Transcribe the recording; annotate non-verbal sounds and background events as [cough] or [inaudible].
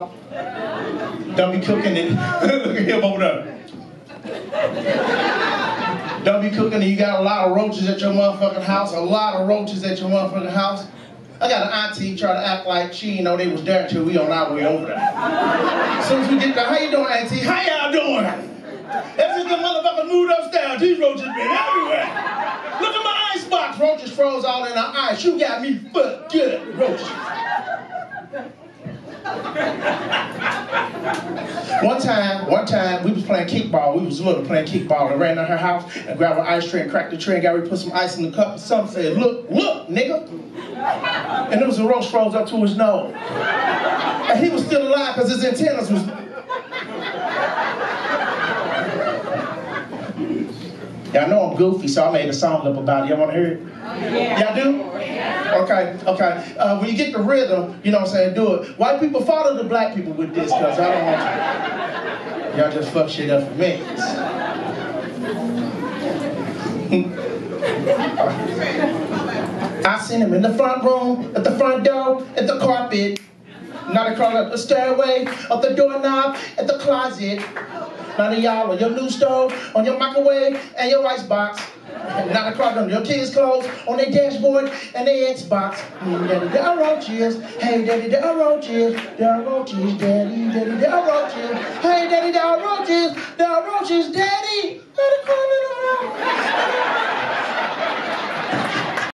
Don't be cooking it. [laughs] Look at him over there. Don't be cooking it. you got a lot of roaches at your motherfucking house. A lot of roaches at your motherfucking house. I got an auntie trying to act like she know they was there until we on our way over there. As soon as we get there, how you doing, auntie? How y'all doing? Ever since the motherfucker moved upstairs, these roaches been everywhere. Look at my ice box. Roaches froze all in our ice. You got me fucked good, roaches. One time, one time, we was playing kickball. We was little playing kickball and ran to her house and grabbed an ice tray and cracked the tray and got ready to put some ice in the cup. And some said, look, look, nigga. And there was a roach froze up to his nose. And he was still alive because his antennas was... Y'all know I'm goofy, so I made a song up about it. Y'all want to hear it? Y'all do? Okay, okay. Uh, when you get the rhythm, you know what I'm saying, do it. White people follow the black people with this, because I don't want you. Y'all just fuck shit up for me. I seen him in the front room, at the front door, at the carpet. Crawl up the stairway, up the doorknob, at the closet. Now they y'all on your new stove, on your microwave, and your ice box. They crawl on your kids' clothes, on their dashboard, and their Xbox. Mm, daddy, there are roaches. Hey, daddy, there are roaches. There are roaches, daddy, daddy, there are roaches. Hey, daddy, there are roaches. There are roaches, daddy. In the